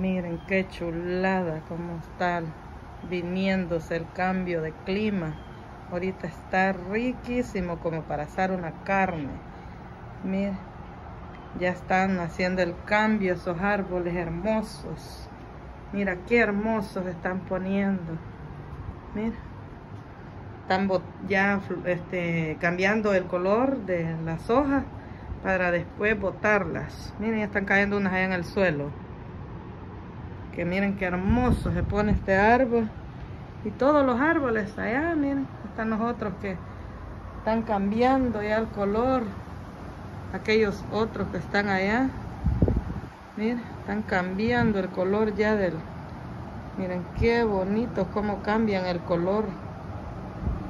Miren qué chulada como está viniéndose el cambio de clima. Ahorita está riquísimo como para asar una carne. Miren, ya están haciendo el cambio esos árboles hermosos. Mira qué hermosos están poniendo. Mira. Están ya este, cambiando el color de las hojas para después botarlas. Miren, están cayendo unas allá en el suelo que miren qué hermoso se pone este árbol. Y todos los árboles allá miren están los otros que están cambiando ya el color. Aquellos otros que están allá miren están cambiando el color ya del miren qué bonito cómo cambian el color.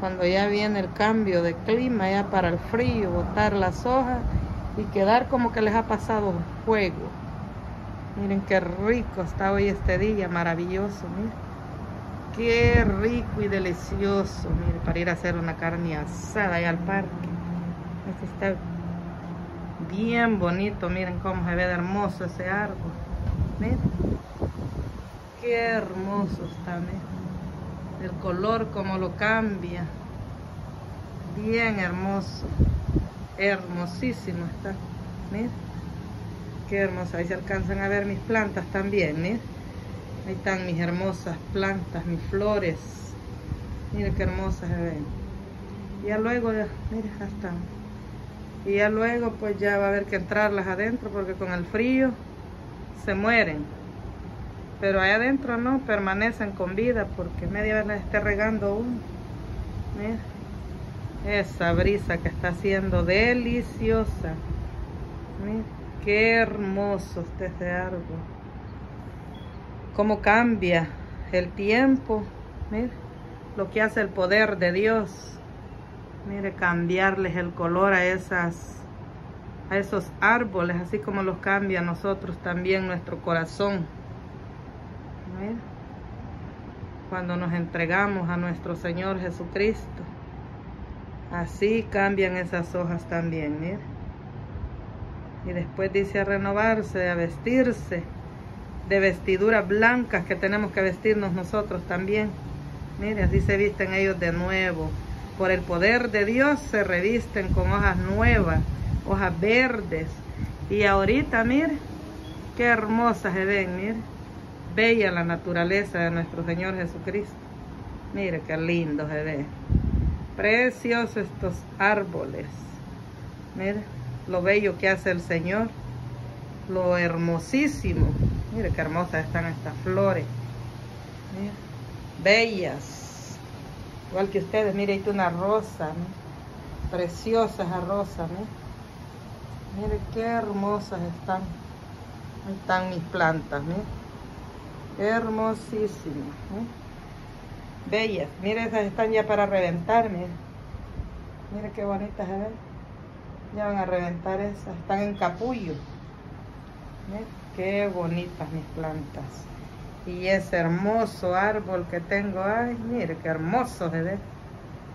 Cuando ya viene el cambio de clima ya para el frío botar las hojas y quedar como que les ha pasado fuego Miren qué rico está hoy este día, maravilloso, miren. Qué rico y delicioso, miren, para ir a hacer una carne asada ahí al parque. Este está bien bonito, miren cómo se ve hermoso ese árbol. Miren. Qué hermoso está, miren. El color como lo cambia. Bien hermoso. Hermosísimo está. Miren. Qué hermosa. Ahí se alcanzan a ver mis plantas también, ¿eh? Ahí están mis hermosas plantas, mis flores. Miren qué hermosas se ven. Y ya luego, miren, ya están. Y ya luego pues ya va a haber que entrarlas adentro porque con el frío se mueren. Pero ahí adentro no, permanecen con vida porque media vez las esté regando uno. Mira. Esa brisa que está haciendo deliciosa. Mira. Qué hermoso este árbol. Cómo cambia el tiempo. Mire lo que hace el poder de Dios. Mire, cambiarles el color a esas a esos árboles, así como los cambia a nosotros también nuestro corazón. Mire, cuando nos entregamos a nuestro Señor Jesucristo, así cambian esas hojas también, mire. Y después dice a renovarse, a vestirse de vestiduras blancas que tenemos que vestirnos nosotros también. Mire, así se visten ellos de nuevo. Por el poder de Dios se revisten con hojas nuevas, hojas verdes. Y ahorita, mire, qué hermosas se ven, mire. Bella la naturaleza de nuestro Señor Jesucristo. Mire qué lindo se ve. Preciosos estos árboles. Mire lo bello que hace el Señor, lo hermosísimo. Mire qué hermosas están estas flores. bellas. Igual que ustedes, mire, hay una rosa, preciosa esa rosa. Mire qué hermosas están. Ahí están mis plantas. Hermosísimas. Bellas. Mire, esas están ya para reventar, mire. Mire qué bonitas se ven. Ya van a reventar esas. Están en capullo. Qué bonitas mis plantas. Y ese hermoso árbol que tengo. Ay, mire qué hermoso se.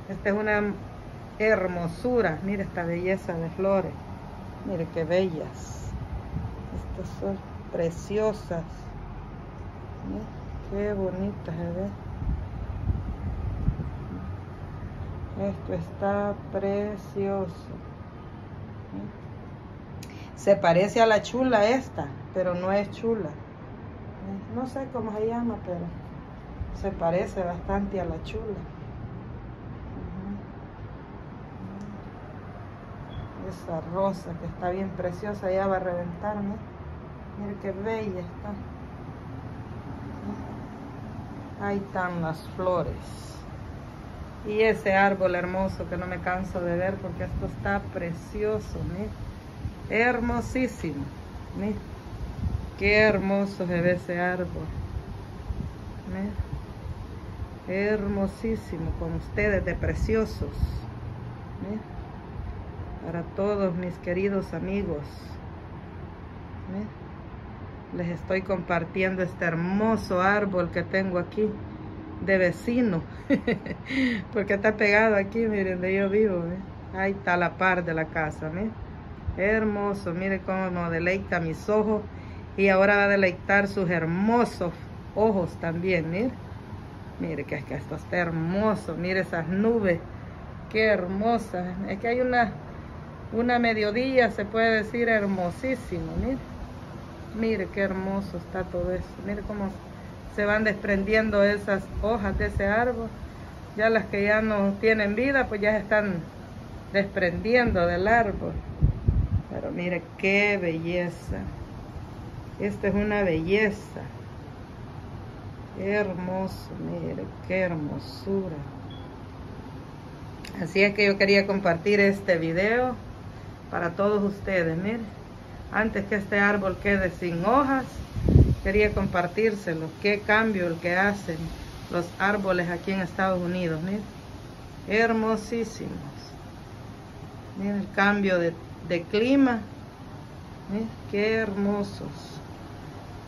Esta es una hermosura. Mire esta belleza de flores. Mire qué bellas. Estas son preciosas. qué bonitas se. Esto está precioso. Se parece a la chula esta, pero no es chula. No sé cómo se llama, pero se parece bastante a la chula. Esa rosa que está bien preciosa ya va a reventarme. Mire qué bella está. Ahí están las flores. Y ese árbol hermoso que no me canso de ver porque esto está precioso. Hermosísimo. Qué hermoso se ve ese árbol. Hermosísimo, con ustedes de preciosos. Para todos mis queridos amigos. Les estoy compartiendo este hermoso árbol que tengo aquí de vecino. Porque está pegado aquí, miren, donde yo vivo. Ahí está la par de la casa. Hermoso, mire cómo deleita mis ojos y ahora va a deleitar sus hermosos ojos también, mire. Mire que, que esto está hermoso, mire esas nubes, qué hermosas. Es que hay una, una mediodía, se puede decir, hermosísimo, mire. Mire qué hermoso está todo eso, mire cómo se van desprendiendo esas hojas de ese árbol. Ya las que ya no tienen vida, pues ya están desprendiendo del árbol. Pero mire qué belleza. Esta es una belleza. Qué hermoso, mire, qué hermosura. Así es que yo quería compartir este video para todos ustedes, mire. Antes que este árbol quede sin hojas, quería compartírselo. Qué cambio el que hacen los árboles aquí en Estados Unidos, mire. Hermosísimos. Mire el cambio de, clima. Mire, qué hermosos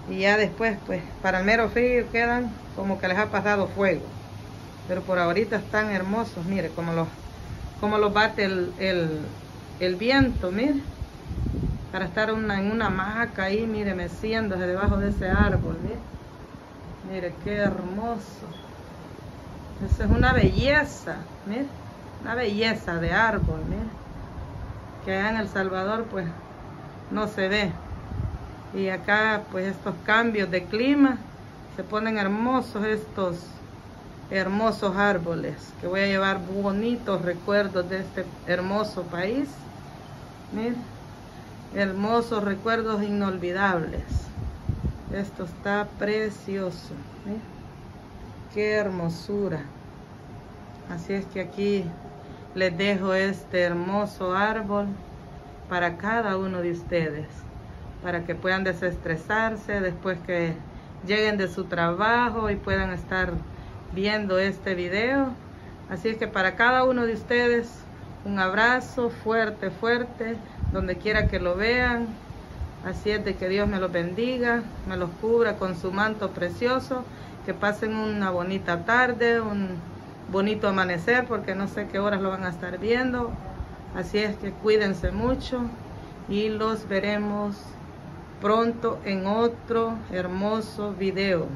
y ya después pues para el mero frío quedan como que les ha pasado fuego pero por ahorita están hermosos mire como los como los bate el, viento mire para estar en una hamaca ahí mire meciéndose debajo de ese árbol mire mire qué hermoso. Eso es una belleza mire una belleza de árbol mire que allá en El Salvador pues no se ve. Y acá pues estos cambios de clima se ponen hermosos estos hermosos árboles que voy a llevar bonitos recuerdos de este hermoso país miren hermosos recuerdos inolvidables. Esto está precioso qué hermosura. Así es que aquí les dejo este hermoso árbol para cada uno de ustedes para que puedan desestresarse después que lleguen de su trabajo y puedan estar viendo este video. Así es que para cada uno de ustedes un abrazo fuerte, fuerte, donde quiera que lo vean. Así es de que Dios me los bendiga, me los cubra con su manto precioso, que pasen una bonita tarde, un bonito amanecer, porque no sé qué horas lo van a estar viendo. Así es que cuídense mucho y los veremos pronto en otro hermoso video.